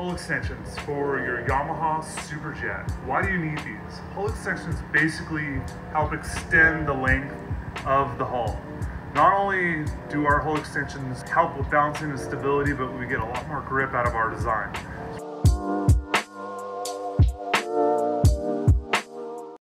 Hull extensions for your Yamaha Superjet. Why do you need these? Hull extensions basically help extend the length of the hull. Not only do our hull extensions help with balancing and stability, but we get a lot more grip out of our design.